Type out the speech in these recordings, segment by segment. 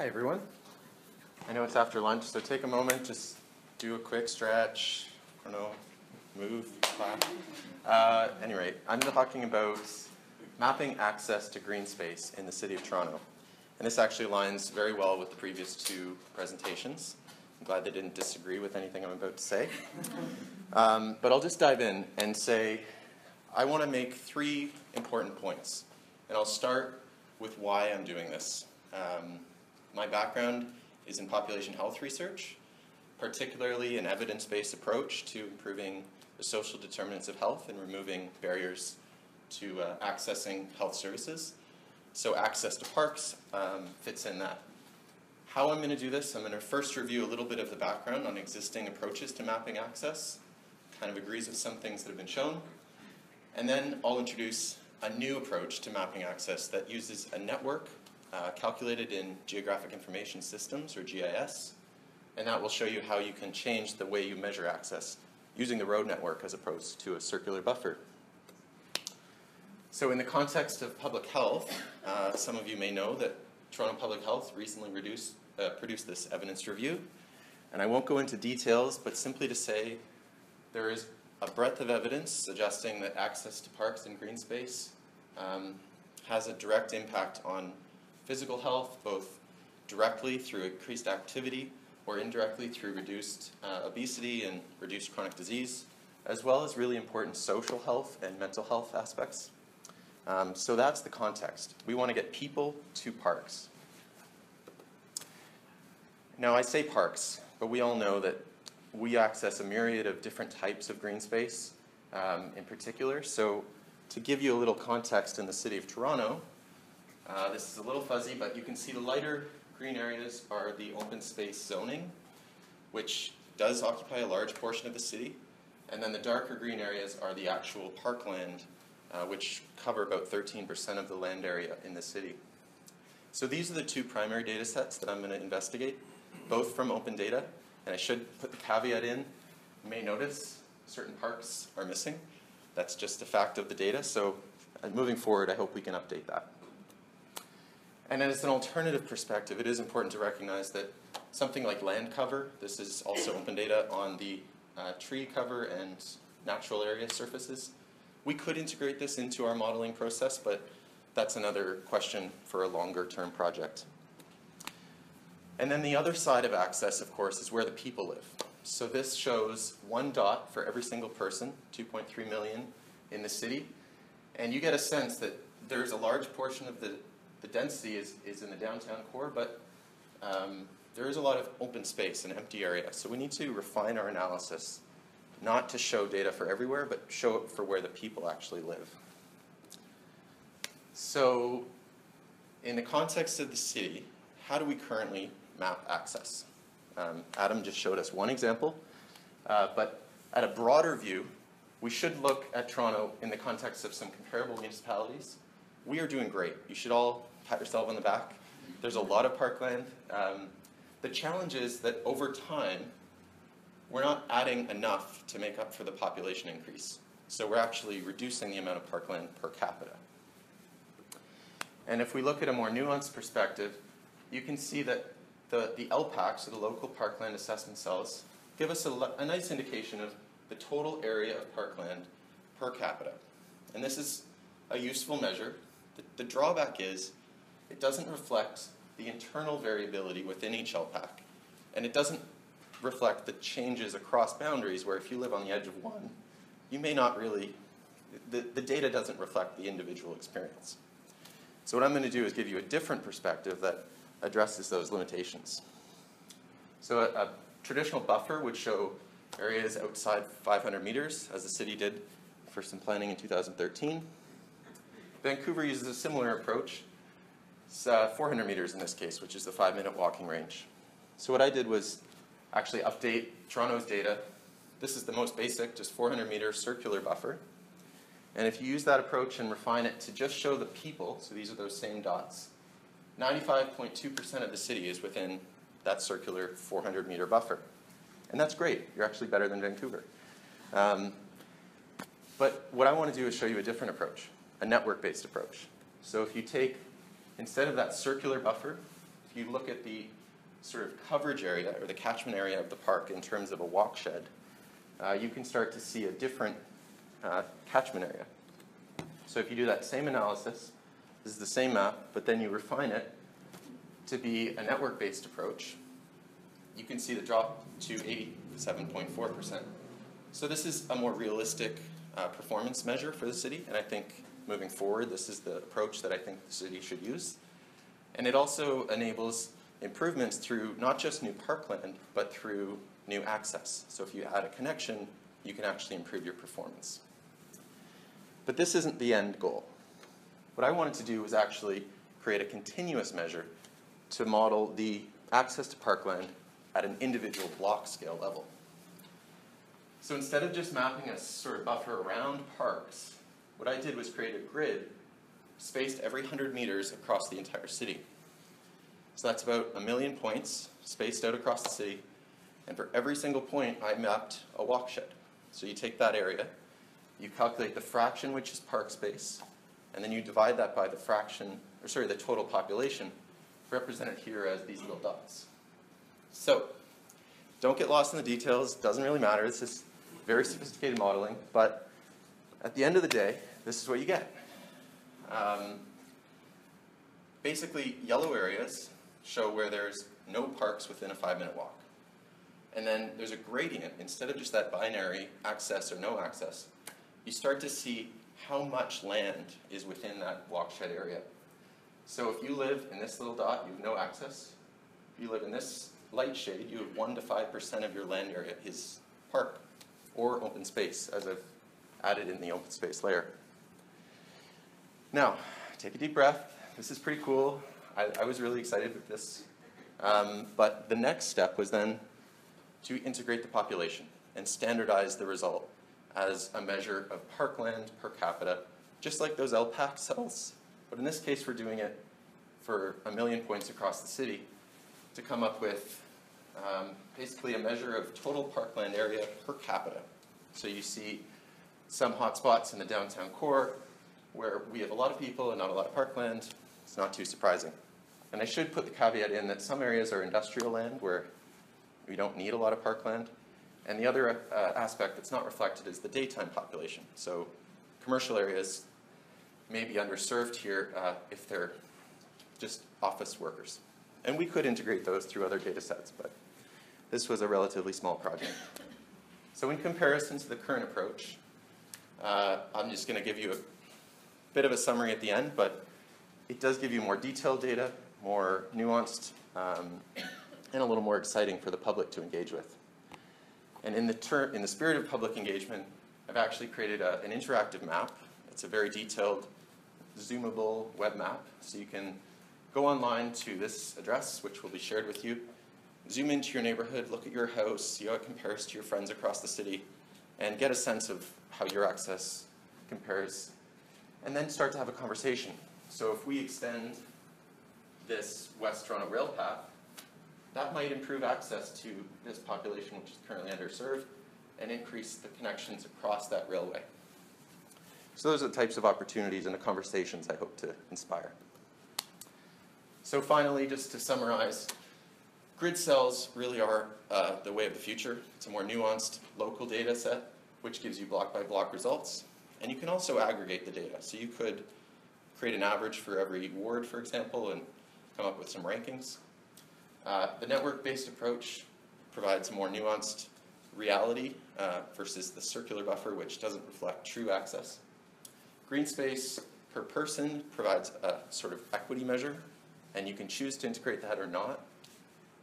Hi, everyone. I know it's after lunch, so take a moment, just do a quick stretch, I don't know, move, clap. Uh, at any rate, I'm talking about mapping access to green space in the City of Toronto. And this actually aligns very well with the previous two presentations. I'm glad they didn't disagree with anything I'm about to say. Um, but I'll just dive in and say I want to make three important points. And I'll start with why I'm doing this. Um, my background is in population health research, particularly an evidence-based approach to improving the social determinants of health and removing barriers to uh, accessing health services. So access to parks um, fits in that. How I'm going to do this, I'm going to first review a little bit of the background on existing approaches to mapping access, kind of agrees with some things that have been shown, and then I'll introduce a new approach to mapping access that uses a network uh, calculated in Geographic Information Systems, or GIS, and that will show you how you can change the way you measure access using the road network as opposed to a circular buffer. So in the context of public health, uh, some of you may know that Toronto Public Health recently reduced, uh, produced this evidence review, and I won't go into details, but simply to say there is a breadth of evidence suggesting that access to parks and green space um, has a direct impact on physical health, both directly through increased activity or indirectly through reduced uh, obesity and reduced chronic disease, as well as really important social health and mental health aspects. Um, so that's the context. We want to get people to parks. Now, I say parks, but we all know that we access a myriad of different types of green space um, in particular. So, to give you a little context in the city of Toronto, uh, this is a little fuzzy, but you can see the lighter green areas are the open space zoning, which does occupy a large portion of the city. And then the darker green areas are the actual parkland, uh, which cover about 13% of the land area in the city. So these are the two primary data sets that I'm going to investigate, both from open data. And I should put the caveat in, you may notice certain parks are missing. That's just a fact of the data. So uh, moving forward, I hope we can update that. And as an alternative perspective, it is important to recognize that something like land cover, this is also open data on the uh, tree cover and natural area surfaces. We could integrate this into our modeling process, but that's another question for a longer term project. And then the other side of access, of course, is where the people live. So this shows one dot for every single person, 2.3 million in the city. And you get a sense that there's a large portion of the the density is, is in the downtown core, but um, there is a lot of open space and empty area. So we need to refine our analysis, not to show data for everywhere, but show it for where the people actually live. So in the context of the city, how do we currently map access? Um, Adam just showed us one example, uh, but at a broader view, we should look at Toronto in the context of some comparable municipalities. We are doing great. You should all pat yourself on the back. There's a lot of parkland. Um, the challenge is that over time, we're not adding enough to make up for the population increase. So we're actually reducing the amount of parkland per capita. And if we look at a more nuanced perspective, you can see that the, the LPACs, the local parkland assessment cells, give us a, a nice indication of the total area of parkland per capita. And this is a useful measure. The, the drawback is it doesn't reflect the internal variability within each LPAC. And it doesn't reflect the changes across boundaries where if you live on the edge of one, you may not really, the, the data doesn't reflect the individual experience. So what I'm going to do is give you a different perspective that addresses those limitations. So a, a traditional buffer would show areas outside 500 meters, as the city did for some planning in 2013. Vancouver uses a similar approach, it's uh, 400 meters in this case, which is the five minute walking range. So what I did was actually update Toronto's data. This is the most basic, just 400 meter circular buffer. And if you use that approach and refine it to just show the people, so these are those same dots, 95.2% of the city is within that circular 400 meter buffer. And that's great. You're actually better than Vancouver. Um, but what I want to do is show you a different approach, a network-based approach. So if you take instead of that circular buffer, if you look at the sort of coverage area or the catchment area of the park in terms of a walk shed, uh, you can start to see a different uh, catchment area. So if you do that same analysis, this is the same map, but then you refine it to be a network-based approach, you can see the drop to 87.4%. So this is a more realistic uh, performance measure for the city, and I think moving forward, this is the approach that I think the city should use. And it also enables improvements through not just new parkland, but through new access. So if you add a connection, you can actually improve your performance. But this isn't the end goal. What I wanted to do was actually create a continuous measure to model the access to parkland at an individual block scale level. So instead of just mapping a sort of buffer around parks, what I did was create a grid spaced every 100 meters across the entire city. So that's about a million points spaced out across the city. And for every single point, I mapped a walk shed. So you take that area, you calculate the fraction which is park space, and then you divide that by the fraction, or sorry, the total population, represented here as these little dots. So, don't get lost in the details, doesn't really matter. This is very sophisticated modeling, but at the end of the day, this is what you get. Um, basically, yellow areas show where there's no parks within a five minute walk. And then there's a gradient. Instead of just that binary access or no access, you start to see how much land is within that walkshed area. So if you live in this little dot, you have no access. If you live in this light shade, you have 1 to 5% of your land area is park or open space, as I've added in the open space layer. Now, take a deep breath. This is pretty cool. I, I was really excited with this. Um, but the next step was then to integrate the population and standardize the result as a measure of parkland per capita, just like those LPAC cells. But in this case, we're doing it for a million points across the city to come up with um, basically a measure of total parkland area per capita. So you see some hotspots in the downtown core where we have a lot of people and not a lot of parkland. It's not too surprising. And I should put the caveat in that some areas are industrial land where we don't need a lot of parkland. And the other uh, aspect that's not reflected is the daytime population. So commercial areas may be underserved here uh, if they're just office workers. And we could integrate those through other data sets, but this was a relatively small project. So in comparison to the current approach, uh, I'm just going to give you a bit of a summary at the end, but it does give you more detailed data, more nuanced, um, and a little more exciting for the public to engage with. And in the, ter- in the spirit of public engagement, I've actually created a, an interactive map. It's a very detailed, zoomable web map. So you can go online to this address, which will be shared with you, zoom into your neighborhood, look at your house, see how it compares to your friends across the city, and get a sense of how your access compares, and then start to have a conversation. So if we extend this West Toronto rail path, that might improve access to this population, which is currently underserved, and increase the connections across that railway. So those are the types of opportunities and the conversations I hope to inspire. So finally, just to summarize, grid cells really are uh, the way of the future. It's a more nuanced local data set, which gives you block by block results. And you can also aggregate the data. So you could create an average for every ward, for example, and come up with some rankings. Uh, the network-based approach provides more nuanced reality uh, versus the circular buffer, which doesn't reflect true access. Green space per person provides a sort of equity measure, and you can choose to integrate that or not.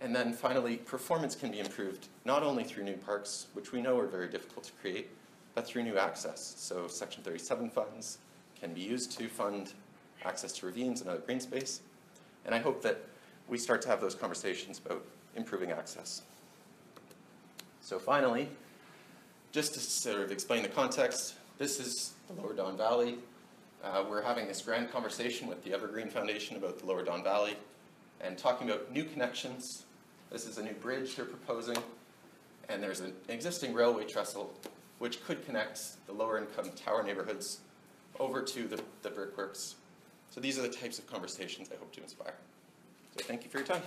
And then finally, performance can be improved not only through new parks, which we know are very difficult to create, but through new access. So Section 37 funds can be used to fund access to ravines and other green space. And I hope that we start to have those conversations about improving access. So finally, just to sort of explain the context, this is the Lower Don Valley. Uh, we're having this grand conversation with the Evergreen Foundation about the Lower Don Valley and talking about new connections. This is a new bridge they're proposing, and there's an existing railway trestle which could connect the lower income tower neighborhoods over to the, the brickworks. So these are the types of conversations I hope to inspire. So thank you for your time.